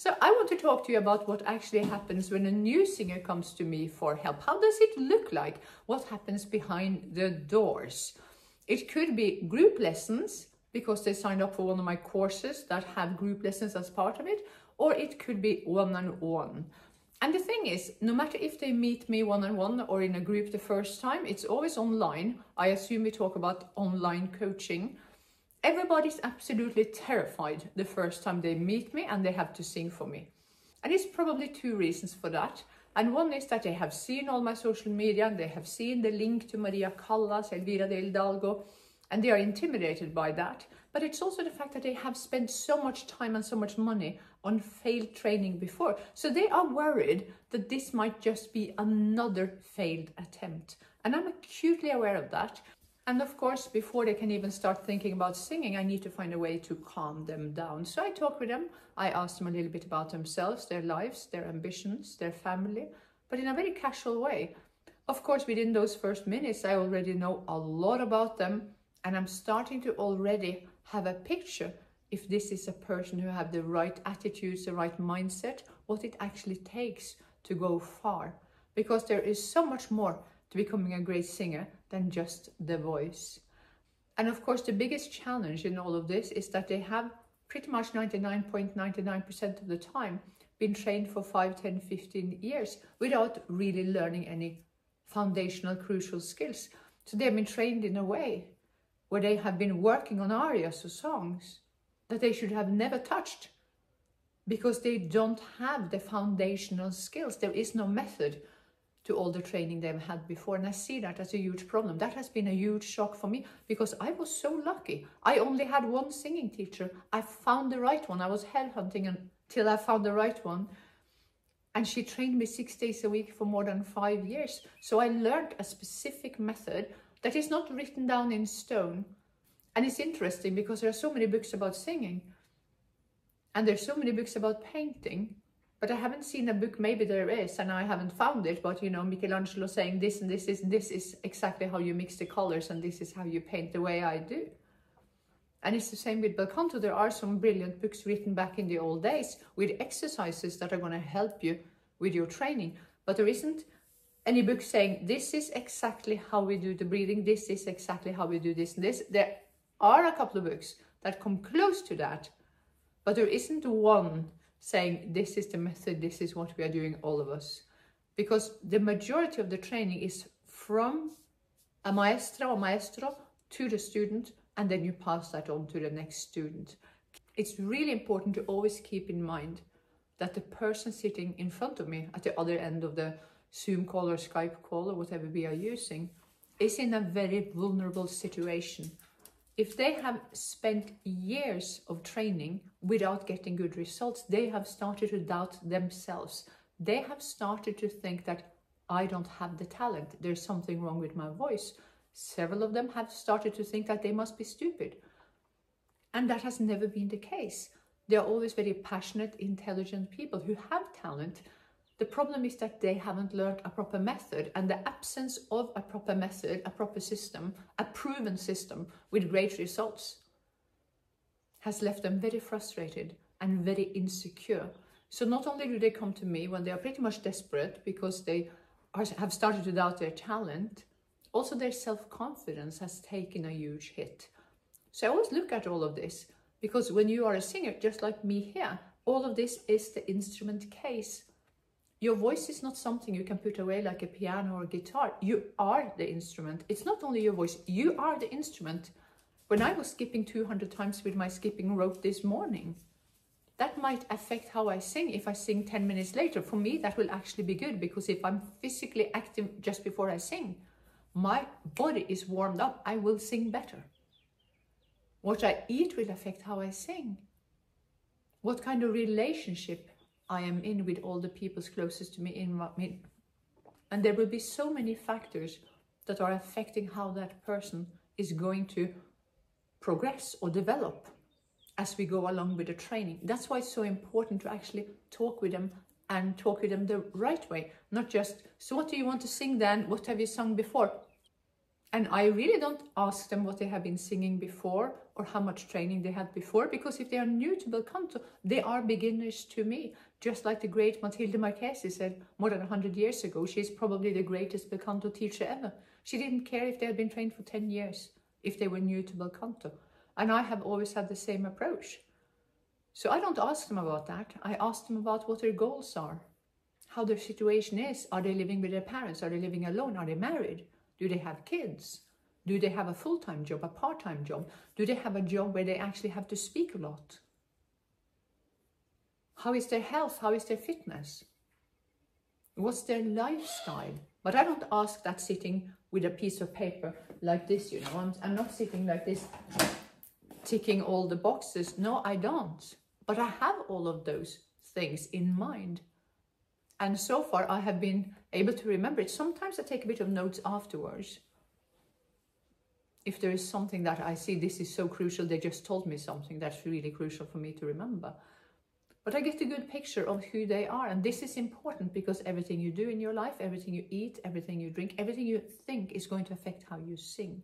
So I want to talk to you about what actually happens when a new singer comes to me for help. How does it look like? What happens behind the doors? It could be group lessons because they signed up for one of my courses that have group lessons as part of it, or it could be one-on-one. And the thing is, no matter if they meet me one-on-one or in a group the first time, it's always online. I assume we talk about online coaching. Everybody's absolutely terrified the first time they meet me and they have to sing for me. And it's probably two reasons for that. And one is that they have seen all my social media and they have seen the link to Maria Callas, Elvira del Hidalgo, and they are intimidated by that. But it's also the fact that they have spent so much time and so much money on failed training before. So they are worried that this might just be another failed attempt. And I'm acutely aware of that. And of course, before they can even start thinking about singing, I need to find a way to calm them down. So I talk with them. I ask them a little bit about themselves, their lives, their ambitions, their family, but in a very casual way. Of course, within those first minutes, I already know a lot about them and I'm starting to already have a picture if this is a person who have the right attitudes, the right mindset, what it actually takes to go far. Because there is so much more to becoming a great singer than just the voice. And of course, the biggest challenge in all of this is that they have pretty much 99.99% of the time been trained for 5, 10, 15 years without really learning any foundational crucial skills. So they've been trained in a way where they have been working on arias or songs that they should have never touched because they don't have the foundational skills. There is no method to all the training they've had before. And I see that as a huge problem. That has been a huge shock for me because I was so lucky. I only had one singing teacher. I found the right one. I was headhunting until I found the right one. And she trained me six days a week for more than five years. So I learned a specific method that is not written down in stone. And it's interesting because there are so many books about singing and there's so many books about painting, but I haven't seen a book, maybe there is, and I haven't found it, but you know, Michelangelo saying this and this is, this is exactly how you mix the colors and this is how you paint the way I do. And it's the same with bel canto. There are some brilliant books written back in the old days with exercises that are going to help you with your training, but there isn't any book saying this is exactly how we do the breathing, this is exactly how we do this and this. There are a couple of books that come close to that, but there isn't one saying this is the method, this is what we are doing, all of us. Because the majority of the training is from a maestra or maestro to the student, and then you pass that on to the next student. It's really important to always keep in mind that the person sitting in front of me at the other end of the Zoom call or Skype call or whatever we are using, is in a very vulnerable situation. If they have spent years of training without getting good results, they have started to doubt themselves. They have started to think that I don't have the talent. There's something wrong with my voice. Several of them have started to think that they must be stupid. And that has never been the case. They are always very passionate, intelligent people who have talent, the problem is that they haven't learned a proper method and the absence of a proper method, a proper system, a proven system with great results has left them very frustrated and very insecure. So not only do they come to me when they are pretty much desperate because they are, have started to doubt their talent, also their self-confidence has taken a huge hit. So I always look at all of this because when you are a singer, just like me here, all of this is the instrument case. Your voice is not something you can put away like a piano or a guitar. You are the instrument. It's not only your voice, you are the instrument. When I was skipping 200 times with my skipping rope this morning, that might affect how I sing if I sing 10 minutes later. For me, that will actually be good because if I'm physically active just before I sing, my body is warmed up, I will sing better. What I eat will affect how I sing. What kind of relationship I am in with all the peoples closest to me in me. And there will be so many factors that are affecting how that person is going to progress or develop as we go along with the training. That's why it's so important to actually talk with them and talk with them the right way, not just, so what do you want to sing then? What have you sung before? And I really don't ask them what they have been singing before or how much training they had before, because if they are new to bel canto, they are beginners to me. Just like the great Matilde Marchesi said more than 100 years ago, she is probably the greatest bel canto teacher ever. She didn't care if they had been trained for 10 years, if they were new to bel canto. And I have always had the same approach. So I don't ask them about that. I ask them about what their goals are, how their situation is. Are they living with their parents? Are they living alone? Are they married? Do they have kids? Do they have a full-time job, a part-time job? Do they have a job where they actually have to speak a lot? How is their health? How is their fitness? What's their lifestyle? But I don't ask that sitting with a piece of paper like this, you know. I'm, I'm not sitting like this, ticking all the boxes. No, I don't. But I have all of those things in mind. And so far, I have been able to remember it. Sometimes I take a bit of notes afterwards. If there is something that I see, this is so crucial, they just told me something that's really crucial for me to remember. But I get a good picture of who they are. And this is important because everything you do in your life, everything you eat, everything you drink, everything you think is going to affect how you sing.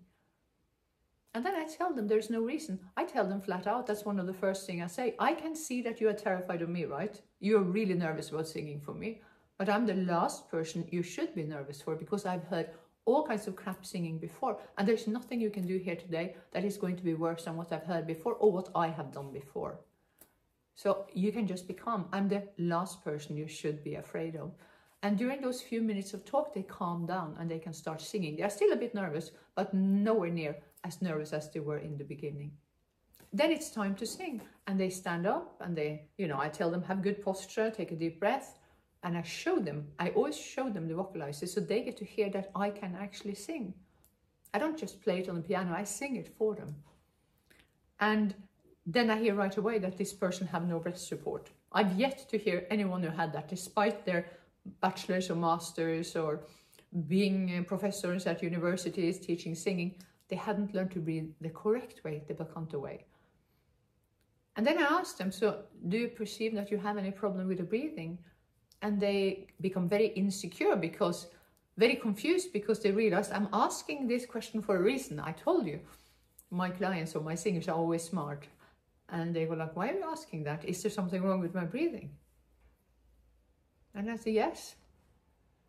And then I tell them there's no reason. I tell them flat out, that's one of the first things I say. I can see that you are terrified of me, right? You're really nervous about singing for me. But I'm the last person you should be nervous for because I've heard all kinds of crap singing before. And there's nothing you can do here today that is going to be worse than what I've heard before or what I have done before. So you can just become, I'm the last person you should be afraid of. And during those few minutes of talk, they calm down and they can start singing. They're still a bit nervous, but nowhere near as nervous as they were in the beginning. Then it's time to sing and they stand up and they, you know, I tell them have good posture, take a deep breath and I show them, I always show them the vocalizers so they get to hear that I can actually sing. I don't just play it on the piano, I sing it for them. And then I hear right away that this person have no breath support. I've yet to hear anyone who had that despite their bachelor's or master's or being professors at universities teaching singing they hadn't learned to breathe the correct way, the bel canto way. And then I asked them, so do you perceive that you have any problem with the breathing? And they become very insecure because, very confused because they realized I'm asking this question for a reason. I told you, my clients or my singers are always smart. And they were like, why are you asking that? Is there something wrong with my breathing? And I said, yes,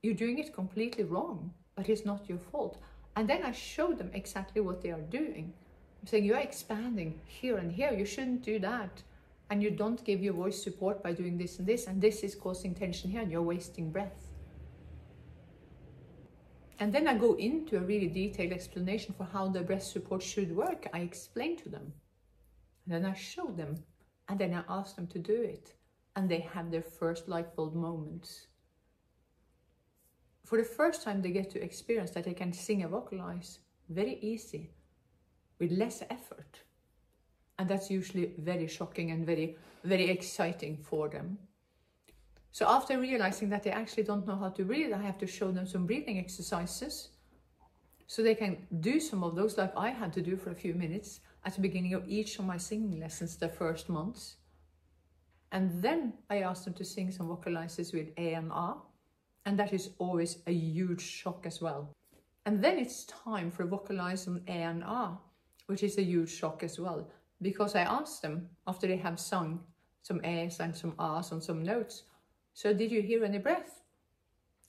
you're doing it completely wrong, but it's not your fault. And then I show them exactly what they are doing. I'm saying, you're expanding here and here. You shouldn't do that. And you don't give your voice support by doing this and this. And this is causing tension here and you're wasting breath. And then I go into a really detailed explanation for how the breath support should work. I explain to them. And then I show them. And then I ask them to do it. And they have their first light bulb moments for the first time they get to experience that they can sing and vocalize very easy with less effort and that's usually very shocking and very very exciting for them so after realizing that they actually don't know how to breathe i have to show them some breathing exercises so they can do some of those like i had to do for a few minutes at the beginning of each of my singing lessons the first months and then i asked them to sing some vocalizes with a and r and that is always a huge shock as well. And then it's time for vocalize on A and R, which is a huge shock as well, because I asked them after they have sung some A's and some R's on some notes, so did you hear any breath?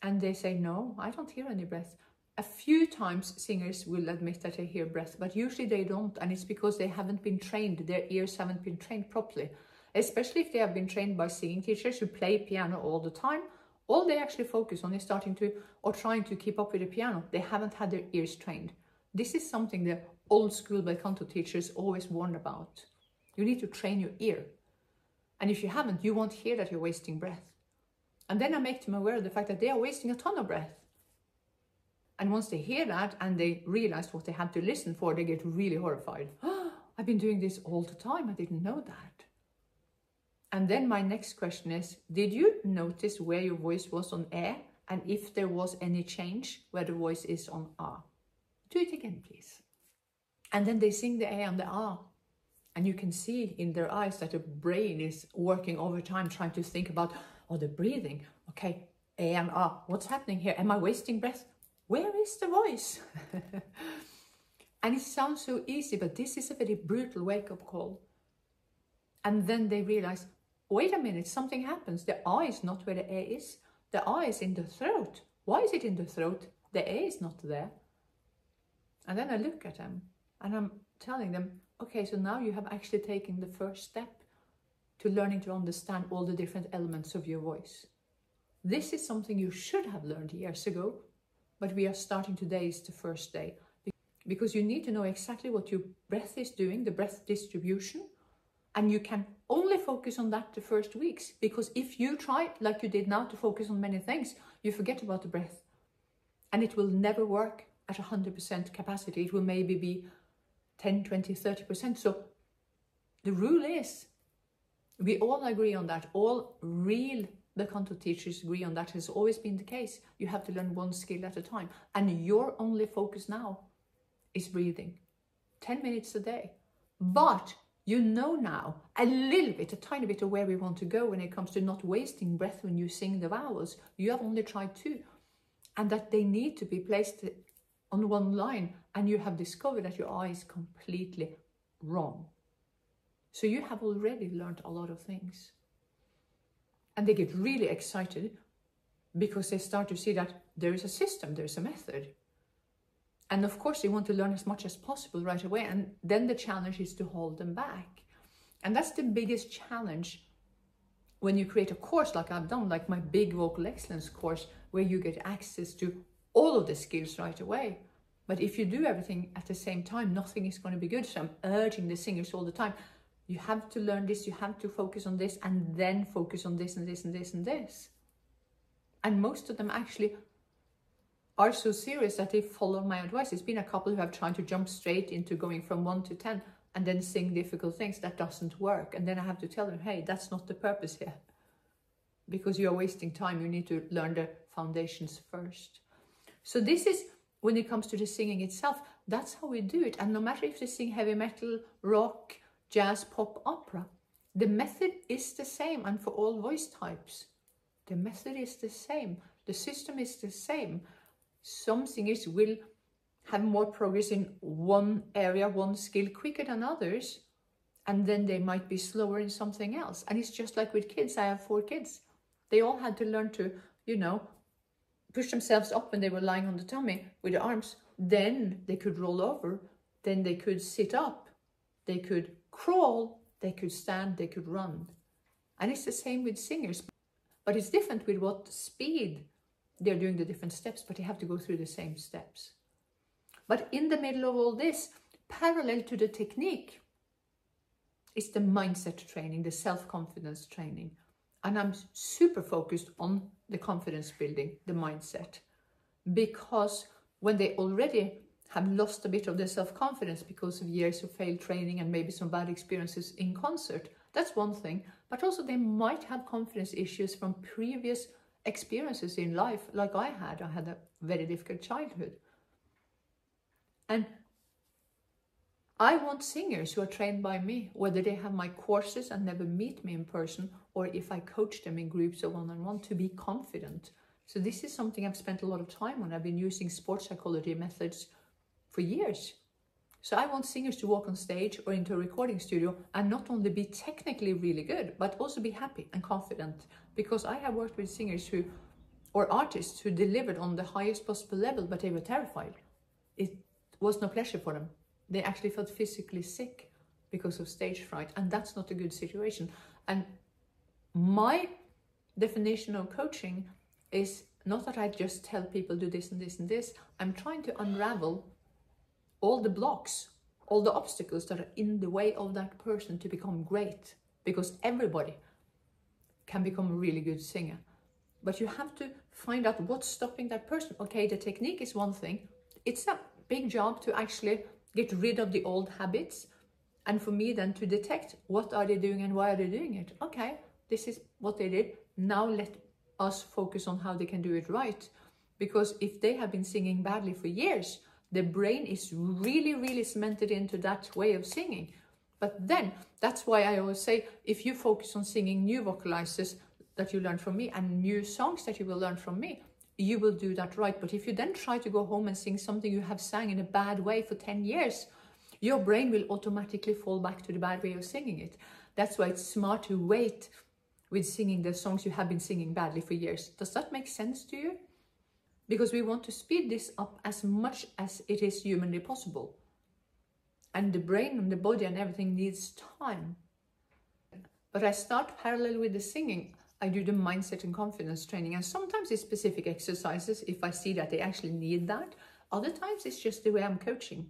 And they say, no, I don't hear any breath. A few times singers will admit that they hear breath, but usually they don't, and it's because they haven't been trained, their ears haven't been trained properly, especially if they have been trained by singing teachers who play piano all the time all they actually focus on is starting to or trying to keep up with the piano. They haven't had their ears trained. This is something the old school bel canto teachers always warn about. You need to train your ear. And if you haven't, you won't hear that you're wasting breath. And then I make them aware of the fact that they are wasting a ton of breath. And once they hear that and they realize what they had to listen for, they get really horrified. Oh, I've been doing this all the time. I didn't know that. And then my next question is, did you notice where your voice was on air and if there was any change where the voice is on R? Do it again, please. And then they sing the A and the R. And you can see in their eyes that the brain is working overtime trying to think about, oh, the breathing. Okay, A and R. What's happening here? Am I wasting breath? Where is the voice? and it sounds so easy, but this is a very brutal wake up call. And then they realize, wait a minute, something happens. The I is not where the A is. The I is in the throat. Why is it in the throat? The A is not there. And then I look at them and I'm telling them, okay, so now you have actually taken the first step to learning to understand all the different elements of your voice. This is something you should have learned years ago, but we are starting today is the first day because you need to know exactly what your breath is doing, the breath distribution, and you can only focus on that the first weeks because if you try like you did now to focus on many things, you forget about the breath and it will never work at 100% capacity. It will maybe be 10, 20, 30%. So the rule is, we all agree on that. All real Belcanto teachers agree on that. Has always been the case. You have to learn one skill at a time. And your only focus now is breathing. 10 minutes a day. But you know now a little bit, a tiny bit of where we want to go when it comes to not wasting breath when you sing the vowels. You have only tried two. And that they need to be placed on one line and you have discovered that your eye is completely wrong. So you have already learned a lot of things. And they get really excited because they start to see that there is a system, there's a method. And of course, they want to learn as much as possible right away. And then the challenge is to hold them back. And that's the biggest challenge when you create a course like I've done, like my big vocal excellence course, where you get access to all of the skills right away. But if you do everything at the same time, nothing is going to be good. So I'm urging the singers all the time. You have to learn this, you have to focus on this, and then focus on this and this and this and this. And most of them actually are so serious that they follow my advice. It's been a couple who have tried to jump straight into going from one to 10 and then sing difficult things. That doesn't work. And then I have to tell them, hey, that's not the purpose here. Because you're wasting time. You need to learn the foundations first. So this is when it comes to the singing itself, that's how we do it. And no matter if they sing heavy metal, rock, jazz, pop, opera, the method is the same. And for all voice types, the method is the same. The system is the same. Some singers will have more progress in one area, one skill quicker than others. And then they might be slower in something else. And it's just like with kids. I have four kids. They all had to learn to, you know, push themselves up when they were lying on the tummy with the arms. Then they could roll over. Then they could sit up. They could crawl. They could stand. They could run. And it's the same with singers. But it's different with what speed they're doing the different steps, but they have to go through the same steps. But in the middle of all this, parallel to the technique, is the mindset training, the self-confidence training. And I'm super focused on the confidence building, the mindset. Because when they already have lost a bit of their self-confidence because of years of failed training and maybe some bad experiences in concert, that's one thing. But also they might have confidence issues from previous experiences in life, like I had. I had a very difficult childhood. And I want singers who are trained by me, whether they have my courses and never meet me in person, or if I coach them in groups or one-on-one, to be confident. So this is something I've spent a lot of time on. I've been using sports psychology methods for years. So I want singers to walk on stage or into a recording studio and not only be technically really good, but also be happy and confident. Because I have worked with singers who, or artists who delivered on the highest possible level, but they were terrified. It was no pleasure for them they actually felt physically sick because of stage fright. And that's not a good situation. And my definition of coaching is not that I just tell people do this and this and this. I'm trying to unravel all the blocks, all the obstacles that are in the way of that person to become great. Because everybody can become a really good singer. But you have to find out what's stopping that person. Okay, the technique is one thing. It's a big job to actually get rid of the old habits and for me then to detect what are they doing and why are they doing it okay this is what they did now let us focus on how they can do it right because if they have been singing badly for years the brain is really really cemented into that way of singing but then that's why i always say if you focus on singing new vocalizers that you learn from me and new songs that you will learn from me you will do that right. But if you then try to go home and sing something you have sang in a bad way for 10 years, your brain will automatically fall back to the bad way of singing it. That's why it's smart to wait with singing the songs you have been singing badly for years. Does that make sense to you? Because we want to speed this up as much as it is humanly possible. And the brain and the body and everything needs time. But I start parallel with the singing. I do the mindset and confidence training. And sometimes it's specific exercises if I see that they actually need that. Other times it's just the way I'm coaching.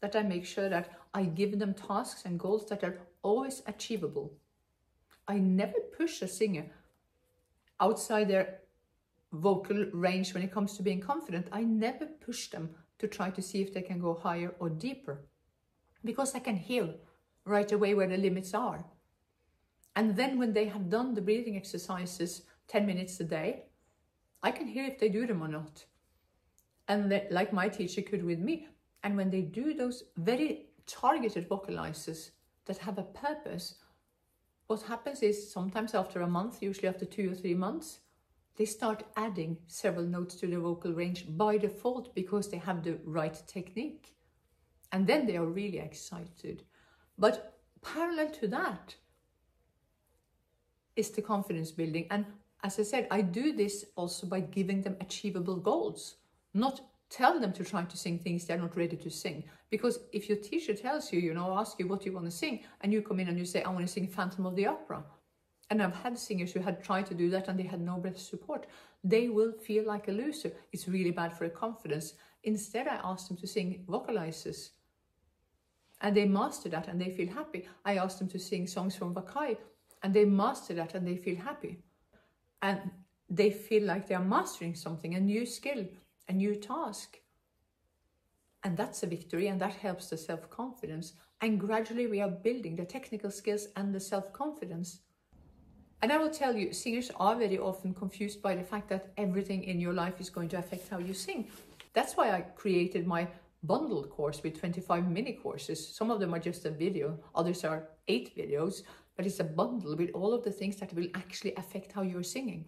That I make sure that I give them tasks and goals that are always achievable. I never push a singer outside their vocal range when it comes to being confident. I never push them to try to see if they can go higher or deeper because I can hear right away where the limits are. And then when they have done the breathing exercises 10 minutes a day, I can hear if they do them or not. And they, like my teacher could with me. And when they do those very targeted vocalizers that have a purpose, what happens is sometimes after a month, usually after two or three months, they start adding several notes to their vocal range by default because they have the right technique. And then they are really excited. But parallel to that is the confidence building. And as I said, I do this also by giving them achievable goals, not tell them to try to sing things they're not ready to sing. Because if your teacher tells you, you know, ask you what you want to sing, and you come in and you say, I want to sing Phantom of the Opera. And I've had singers who had tried to do that and they had no breath support. They will feel like a loser. It's really bad for confidence. Instead, I asked them to sing vocalizers. And they master that and they feel happy. I asked them to sing songs from Vaccai and they master that and they feel happy. And they feel like they are mastering something, a new skill a new task. And that's a victory, and that helps the self confidence. And gradually, we are building the technical skills and the self confidence. And I will tell you, singers are very often confused by the fact that everything in your life is going to affect how you sing. That's why I created my bundled course with 25 mini courses. Some of them are just a video, others are eight videos, but it's a bundle with all of the things that will actually affect how you're singing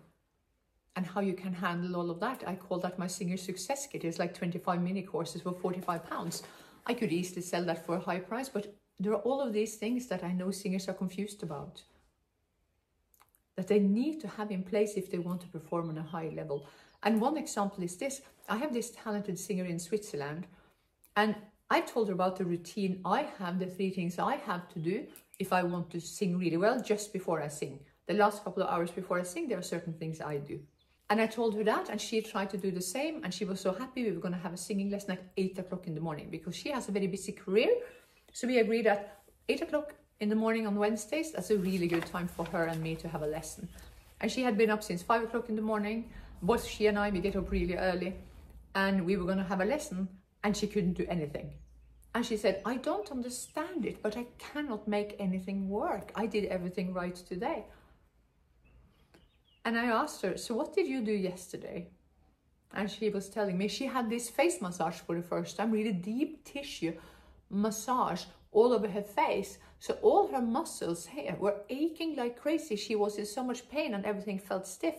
and how you can handle all of that. I call that my singer success kit. It's like 25 mini courses for 45 pounds. I could easily sell that for a high price, but there are all of these things that I know singers are confused about. That they need to have in place if they want to perform on a high level. And one example is this I have this talented singer in Switzerland, and I told her about the routine I have, the three things I have to do if I want to sing really well just before I sing. The last couple of hours before I sing, there are certain things I do. And I told her that, and she tried to do the same. And she was so happy we were going to have a singing lesson at 8 o'clock in the morning because she has a very busy career. So we agreed at 8 o'clock in the morning on Wednesdays, that's a really good time for her and me to have a lesson. And she had been up since 5 o'clock in the morning. Both she and I, we get up really early. And we were going to have a lesson, and she couldn't do anything. And she said, I don't understand it, but I cannot make anything work. I did everything right today. And I asked her, So what did you do yesterday? And she was telling me she had this face massage for the first time, really deep tissue massage all over her face. So all her muscles here were aching like crazy. She was in so much pain and everything felt stiff.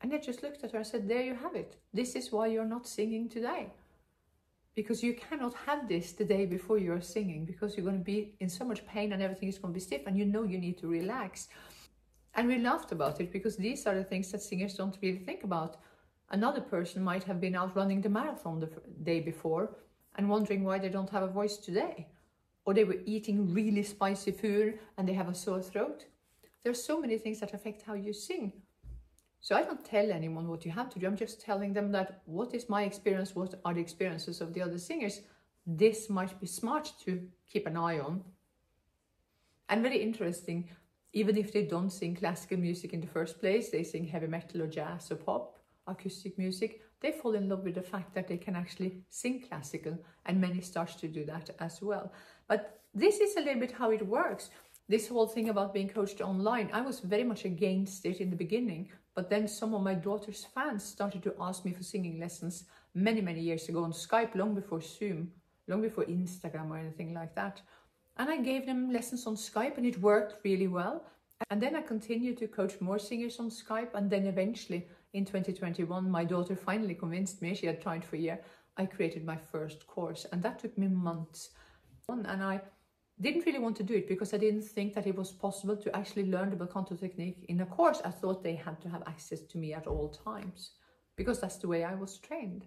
And I just looked at her and said, There you have it. This is why you're not singing today. Because you cannot have this the day before you're singing because you're going to be in so much pain and everything is going to be stiff and you know you need to relax. And we laughed about it because these are the things that singers don't really think about. Another person might have been out running the marathon the day before and wondering why they don't have a voice today. Or they were eating really spicy food and they have a sore throat. There's so many things that affect how you sing. So I don't tell anyone what you have to do. I'm just telling them that what is my experience, what are the experiences of the other singers. This might be smart to keep an eye on. And very interesting, even if they don't sing classical music in the first place, they sing heavy metal or jazz or pop, acoustic music, they fall in love with the fact that they can actually sing classical, and many start to do that as well. But this is a little bit how it works. This whole thing about being coached online, I was very much against it in the beginning, but then some of my daughter's fans started to ask me for singing lessons many, many years ago on Skype, long before Zoom, long before Instagram or anything like that. And I gave them lessons on Skype and it worked really well. And then I continued to coach more singers on Skype. And then eventually in 2021, my daughter finally convinced me, she had tried for a year, I created my first course. And that took me months. And I didn't really want to do it because I didn't think that it was possible to actually learn the bel canto technique in a course. I thought they had to have access to me at all times because that's the way I was trained.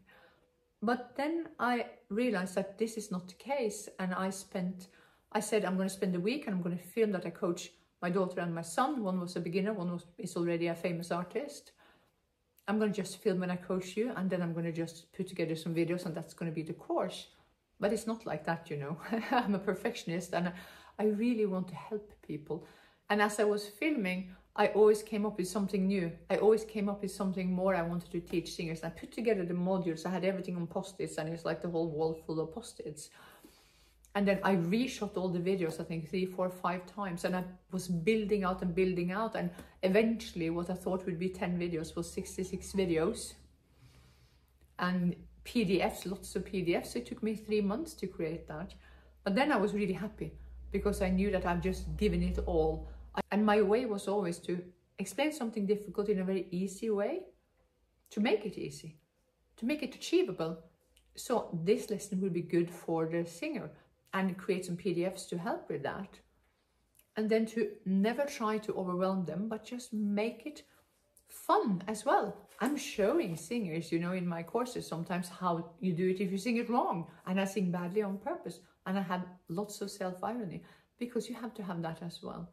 But then I realized that this is not the case. And I spent, I said, I'm going to spend a week and I'm going to film that I coach my daughter and my son. One was a beginner, one was is already a famous artist. I'm going to just film when I coach you and then I'm going to just put together some videos and that's going to be the course. But it's not like that, you know. I'm a perfectionist and I really want to help people. And as I was filming, I always came up with something new. I always came up with something more I wanted to teach singers. I put together the modules. I had everything on post-its and it's like the whole wall full of post-its. And then I reshot all the videos, I think three, four, five times. And I was building out and building out. And eventually what I thought would be 10 videos was 66 videos. And PDFs, lots of PDFs. It took me three months to create that. But then I was really happy because I knew that I've just given it all and my way was always to explain something difficult in a very easy way, to make it easy, to make it achievable. So this lesson will be good for the singer and create some PDFs to help with that. And then to never try to overwhelm them, but just make it fun as well. I'm showing singers, you know, in my courses sometimes how you do it if you sing it wrong. And I sing badly on purpose. And I have lots of self-irony because you have to have that as well.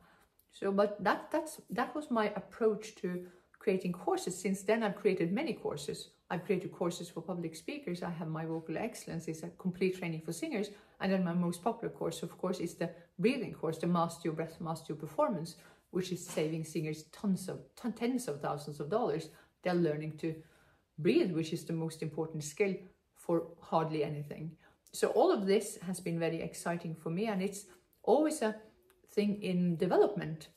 So, but that, that's, that was my approach to creating courses. Since then, I've created many courses. I've created courses for public speakers. I have my vocal excellence, it's a complete training for singers. And then my most popular course, of course, is the breathing course, the Master Your Breath, Master Your Performance, which is saving singers tons of, tens of thousands of dollars. They're learning to breathe, which is the most important skill for hardly anything. So all of this has been very exciting for me. And it's always a thing in development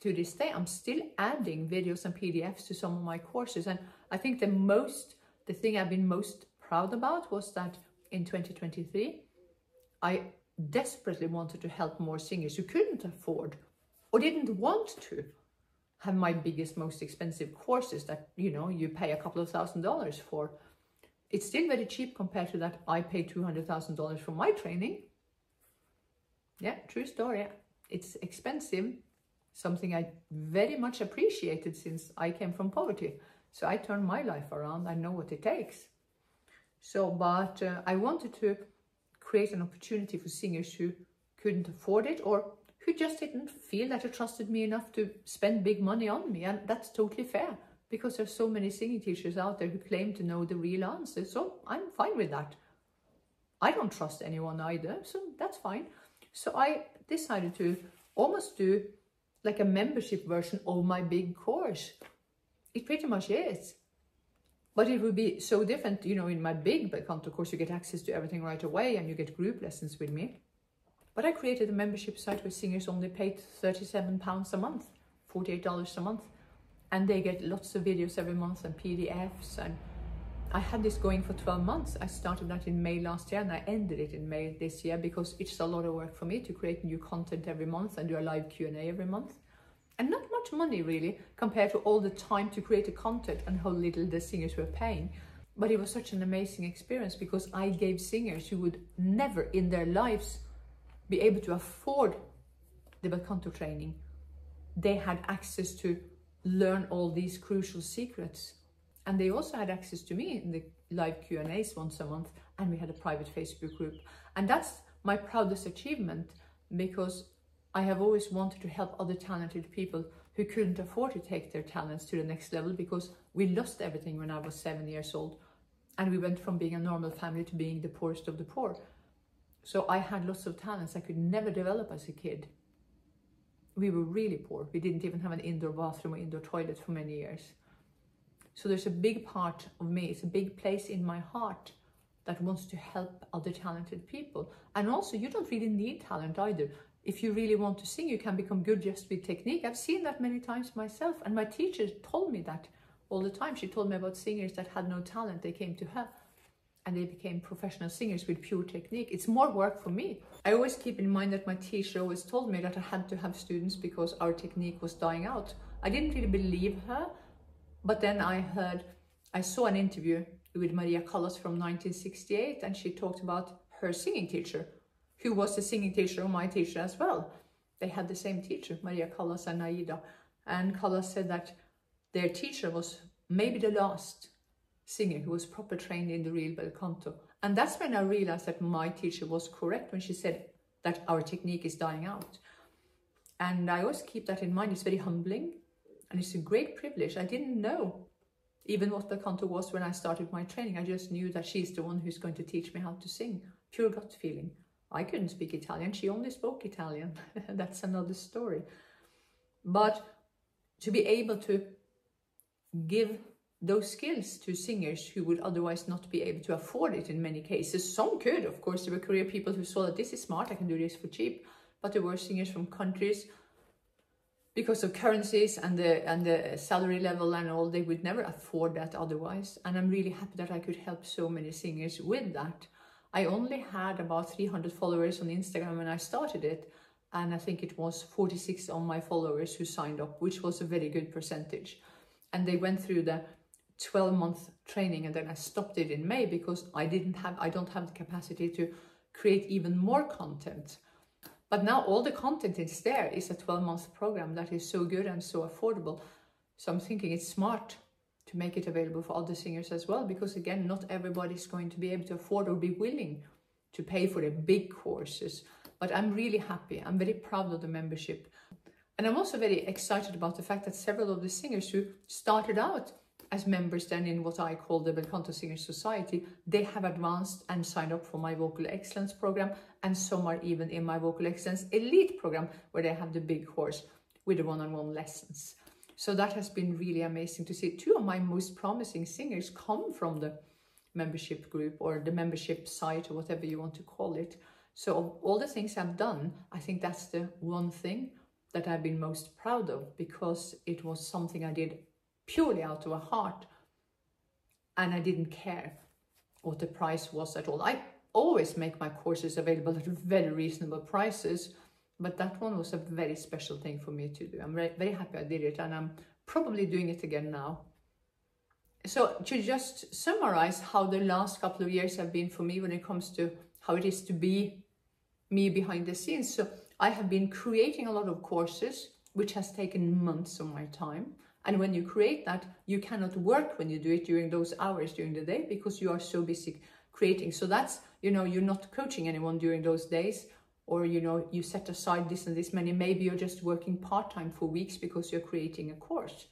to this day. I'm still adding videos and PDFs to some of my courses. And I think the most, the thing I've been most proud about was that in 2023, I desperately wanted to help more singers who couldn't afford or didn't want to have my biggest, most expensive courses that, you know, you pay a couple of thousand dollars for. It's still very cheap compared to that I pay $200,000 for my training. Yeah, true story it's expensive, something I very much appreciated since I came from poverty. So I turned my life around. I know what it takes. So, but uh, I wanted to create an opportunity for singers who couldn't afford it or who just didn't feel that they trusted me enough to spend big money on me. And that's totally fair because there's so many singing teachers out there who claim to know the real answer. So I'm fine with that. I don't trust anyone either, so that's fine. So I decided to almost do like a membership version of my big course. It pretty much is. But it would be so different, you know, in my big bel canto course, you get access to everything right away and you get group lessons with me. But I created a membership site where singers only paid 37 pounds a month, $48 a month. And they get lots of videos every month and PDFs and I had this going for 12 months. I started that in May last year and I ended it in May this year because it's a lot of work for me to create new content every month and do a live Q&A every month. And not much money really compared to all the time to create the content and how little the singers were paying. But it was such an amazing experience because I gave singers who would never in their lives be able to afford the bel canto training. They had access to learn all these crucial secrets and they also had access to me in the live Q&As once a month and we had a private Facebook group. And that's my proudest achievement because I have always wanted to help other talented people who couldn't afford to take their talents to the next level because we lost everything when I was seven years old. And we went from being a normal family to being the poorest of the poor. So I had lots of talents I could never develop as a kid. We were really poor. We didn't even have an indoor bathroom or indoor toilet for many years. So there's a big part of me, it's a big place in my heart that wants to help other talented people. And also, you don't really need talent either. If you really want to sing, you can become good just with technique. I've seen that many times myself, and my teacher told me that all the time. She told me about singers that had no talent, they came to her and they became professional singers with pure technique. It's more work for me. I always keep in mind that my teacher always told me that I had to have students because our technique was dying out. I didn't really believe her But then I heard, I saw an interview with Maria Callas from 1968, and she talked about her singing teacher, who was the singing teacher of my teacher as well. They had the same teacher, Maria Callas and Naida. And Callas said that their teacher was maybe the last singer who was proper trained in the real bel canto. And that's when I realized that my teacher was correct when she said that our technique is dying out. And I always keep that in mind. It's very humbling and it's a great privilege. I didn't know even what bel canto was when I started my training. I just knew that she's the one who's going to teach me how to sing. Pure gut feeling. I couldn't speak Italian. She only spoke Italian. That's another story. But to be able to give those skills to singers who would otherwise not be able to afford it in many cases. Some could, of course, there were career people who saw that this is smart, I can do this for cheap. But there were singers from countries because of currencies and the and the salary level and all, they would never afford that otherwise. And I'm really happy that I could help so many singers with that. I only had about 300 followers on Instagram when I started it. And I think it was 46 of my followers who signed up, which was a very good percentage. And they went through the 12 month training and then I stopped it in May because I didn't have, I don't have the capacity to create even more content. But now all the content is there. It's a 12 month program that is so good and so affordable. So I'm thinking it's smart to make it available for other singers as well, because again, not everybody is going to be able to afford or be willing to pay for the big courses. But I'm really happy. I'm very proud of the membership. And I'm also very excited about the fact that several of the singers who started out as members then in what I call the Bel Canto Singers Society, they have advanced and signed up for my Vocal Excellence program. And some are even in my Vocal Excellence Elite program, where they have the big course with the one-on-one -on -one lessons. So that has been really amazing to see. Two of my most promising singers come from the membership group or the membership site or whatever you want to call it. So of all the things I've done, I think that's the one thing that I've been most proud of because it was something I did purely out of a heart and I didn't care what the price was at all. I always make my courses available at very reasonable prices but that one was a very special thing for me to do. I'm very, very happy I did it and I'm probably doing it again now. So to just summarize how the last couple of years have been for me when it comes to how it is to be me behind the scenes. So I have been creating a lot of courses, which has taken months of my time. And when you create that, you cannot work when you do it during those hours during the day because you are so busy creating. So that's, you know, you're not coaching anyone during those days or you know you set aside this and this many. Maybe you're just working part-time for weeks because you're creating a course.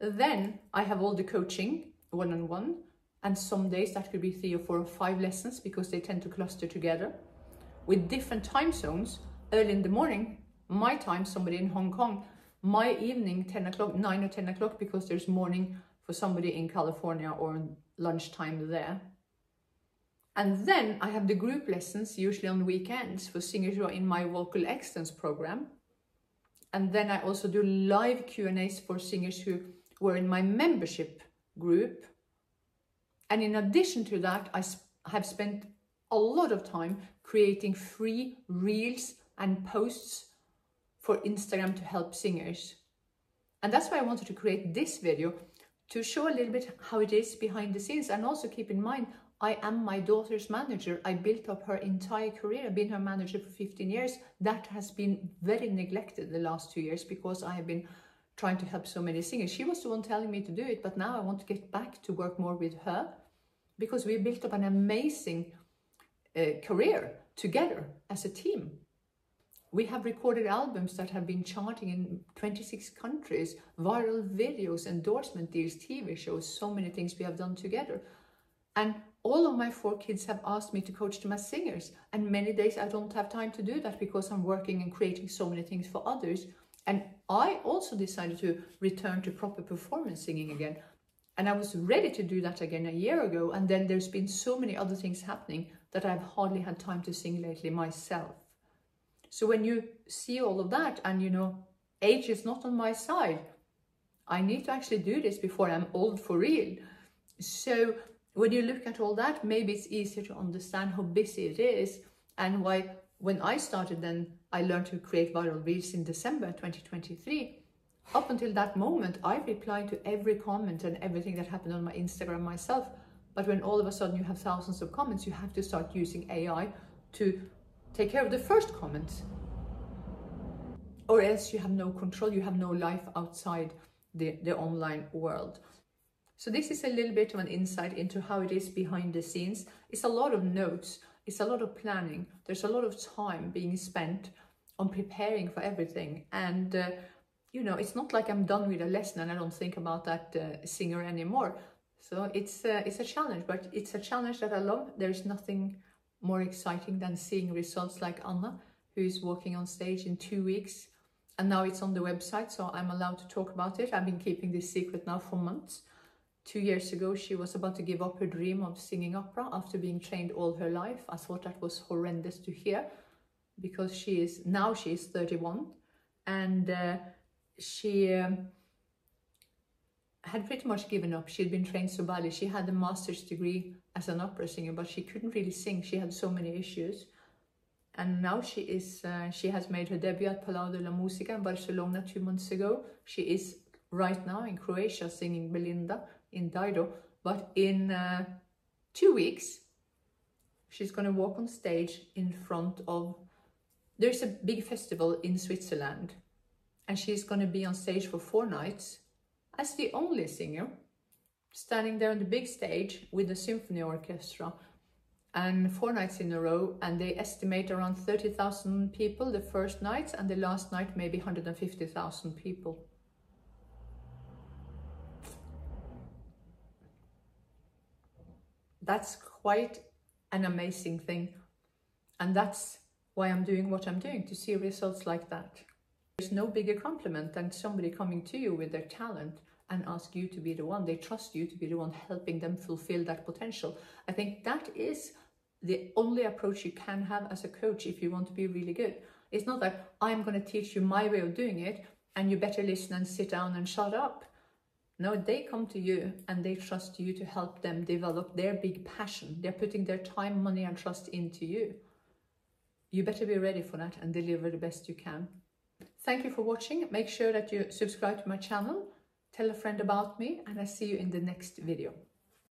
Then i have all the coaching one-on-one and some days that could be three or four or five lessons because they tend to cluster together with different time zones. Early in the morning my time somebody in hong kong my evening 10 o'clock 9 or 10 o'clock because there's morning for somebody in california or lunchtime there and then I have the group lessons, usually on weekends, for singers who are in my vocal excellence program. And then I also do live Q&As for singers who were in my membership group. And in addition to that, I have spent a lot of time creating free reels and posts for Instagram to help singers. And that's why I wanted to create this video to show a little bit how it is behind the scenes and also keep in mind I am my daughter's manager. I built up her entire career. I've been her manager for 15 years. That has been very neglected the last two years because I have been trying to help so many singers. She was the one telling me to do it, but now I want to get back to work more with her because we built up an amazing uh, career together as a team. We have recorded albums that have been charting in 26 countries, viral videos, endorsement deals, TV shows, so many things we have done together. And all of my four kids have asked me to coach them as singers. And many days I don't have time to do that because I'm working and creating so many things for others. And I also decided to return to proper performance singing again. And I was ready to do that again a year ago. And then there's been so many other things happening that I've hardly had time to sing lately myself. So when you see all of that and you know, age is not on my side, I need to actually do this before I'm old for real. So when you look at all that, maybe it's easier to understand how busy it is and why when I started then I learned to create viral reels in December 2023, Up until that moment, I replied to every comment and everything that happened on my Instagram myself. But when all of a sudden you have thousands of comments, you have to start using AI to take care of the first comment. Or else you have no control, you have no life outside the, the online world. So this is a little bit of an insight into how it is behind the scenes. It's a lot of notes, it's a lot of planning. There's a lot of time being spent on preparing for everything. And, uh, you know, it's not like I'm done with a lesson and I don't think about that uh, singer anymore. So it's, uh, it's a challenge, but it's a challenge that I love. There's nothing more exciting than seeing results like Anna, who is walking on stage in two weeks. And now it's on the website, so I'm allowed to talk about it. I've been keeping this secret now for months. Two years ago, she was about to give up her dream of singing opera after being trained all her life. I thought that was horrendous to hear because she is, now she is 31 and uh, she um, had pretty much given up. She had been trained so badly. She had a master's degree as an opera singer, but she couldn't really sing. She had so many issues. And now she is, uh, she has made her debut at Palau de la Musica in Barcelona two months ago. She is right now in Croatia singing Belinda in Dido. But in uh, two weeks, she's going to walk on stage in front of, there's a big festival in Switzerland. And she's going to be on stage for four nights as the only singer standing there on the big stage with the symphony orchestra and four nights in a row and they estimate around 30,000 people the first night and the last night maybe 150,000 people. That's quite an amazing thing and that's why I'm doing what I'm doing, to see results like that. There's no bigger compliment than somebody coming to you with their talent and ask you to be the one. They trust you to be the one helping them fulfill that potential. I think that is the only approach you can have as a coach if you want to be really good. It's not that I'm going to teach you my way of doing it and you better listen and sit down and shut up. No, they come to you and they trust you to help them develop their big passion. They're putting their time, money, and trust into you. You better be ready for that and deliver the best you can. Thank you for watching. Make sure that you subscribe to my channel Tell a friend about me and I see you in the next video.